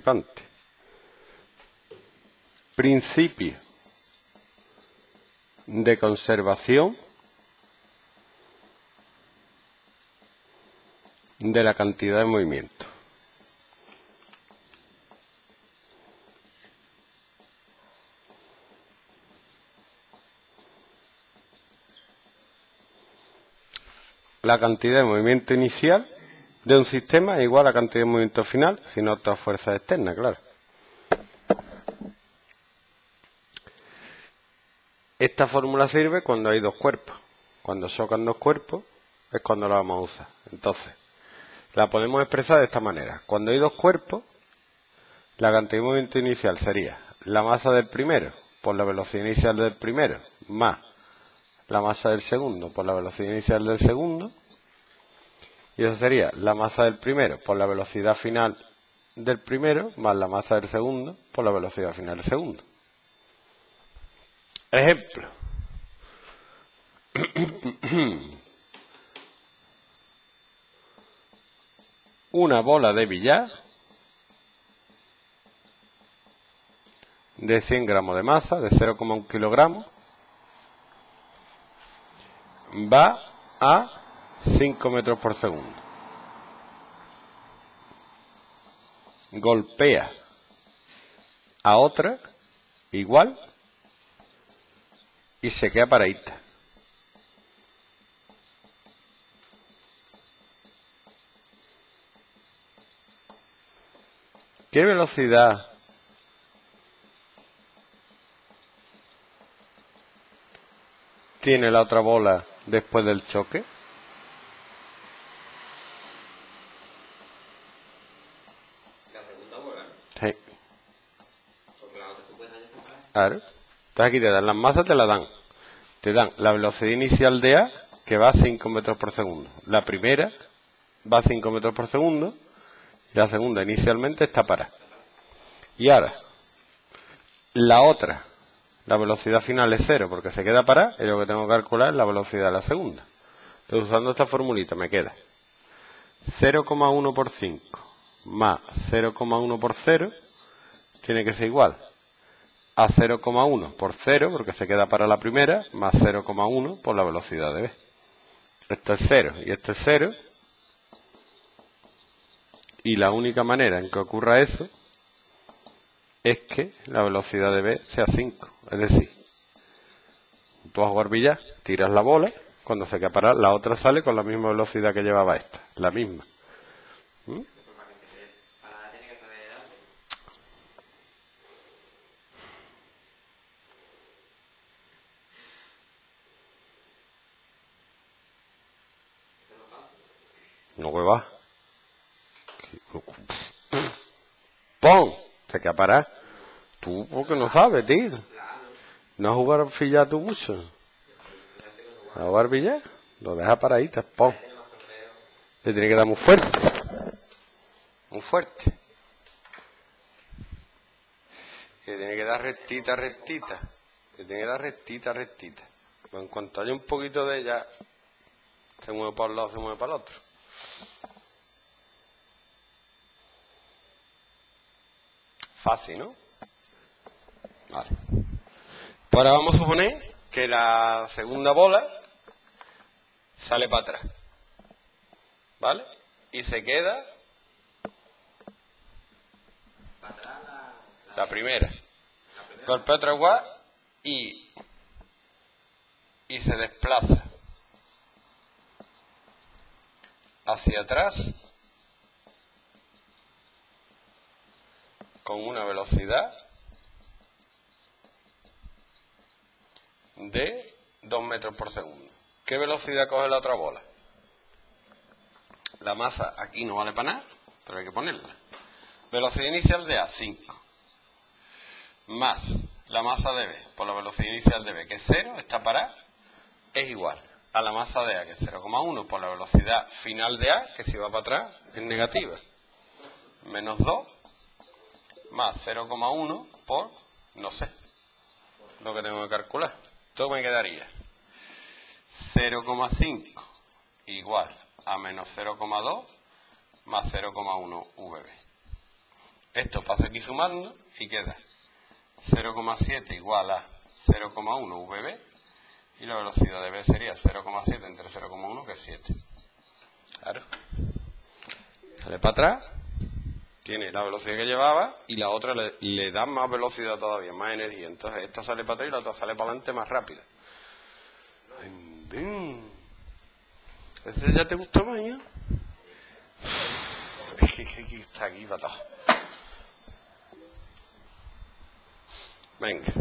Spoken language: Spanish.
participante. Principio de conservación de la cantidad de movimiento. La cantidad de movimiento inicial de un sistema es igual a cantidad de movimiento final, sin otras fuerzas externas, claro. Esta fórmula sirve cuando hay dos cuerpos. Cuando chocan dos cuerpos es cuando la vamos a usar. Entonces, la podemos expresar de esta manera. Cuando hay dos cuerpos, la cantidad de movimiento inicial sería la masa del primero por la velocidad inicial del primero más la masa del segundo por la velocidad inicial del segundo. Y eso sería la masa del primero por la velocidad final del primero más la masa del segundo por la velocidad final del segundo. Ejemplo. Una bola de billar de 100 gramos de masa, de 0,1 kilogramos, va a 5 metros por segundo. Golpea a otra igual y se queda paradita. ¿Qué velocidad tiene la otra bola después del choque? La segunda bola. Sí. Claro. Entonces aquí te dan las masas, te la dan. Te dan la velocidad inicial de A, que va a 5 metros por segundo. La primera va a 5 metros por segundo. Y la segunda inicialmente está para. Y ahora, la otra, la velocidad final es cero porque se queda para, y lo que tengo que calcular es la velocidad de la segunda. Entonces usando esta formulita me queda 0,1 por 5 más 0,1 por 0 tiene que ser igual a 0,1 por 0, porque se queda para la primera, más 0,1 por la velocidad de b. Esto es 0 y esto es 0. Y la única manera en que ocurra eso es que la velocidad de b sea 5. Es decir, tú a jugar billar, tiras la bola, cuando se queda para la otra sale con la misma velocidad que llevaba esta, la misma. ¿Mm? para que se dé. Para tiene que saber dónde. Se lo pago. No huevas. ¡Pum! Queda parado. Tú porque no sabes, tío. No has jugado billar tú mucho. ¿A jugar billar? Lo deja paradita. ¡Pum! Le tiene que dar muy fuerte. Muy fuerte. Le tiene que dar rectita, rectita. Le tiene que dar rectita, rectita. Pues en cuanto haya un poquito de ella, se mueve para un lado, se mueve para el otro. Fácil, ¿no? Vale. Pues ahora vamos a suponer que la segunda bola sale para atrás. ¿Vale? Y se queda la. primera. Golpea otra igual y, y se desplaza hacia atrás con una velocidad de 2 metros por segundo. ¿Qué velocidad coge la otra bola? La masa aquí no vale para nada, pero hay que ponerla. Velocidad inicial de A, 5 más la masa de B por la velocidad inicial de B, que es 0, está para A, es igual a la masa de A, que es 0,1, por la velocidad final de A, que si va para atrás es negativa, menos 2, más 0,1 por, no sé, lo que tengo que calcular. Esto me quedaría 0,5 igual a menos 0,2 más 0,1 VB. Esto pasa aquí sumando y queda 0,7 igual a 0,1 VB y la velocidad de B sería 0,7 entre 0,1 que es 7. Claro. Sale para atrás, tiene la velocidad que llevaba y la otra le, le da más velocidad todavía, más energía. Entonces esta sale para atrás y la otra sale para adelante más rápida. ¿Ese ya te gustó más, ya? Es que, que- que está aquí para todo. Venga.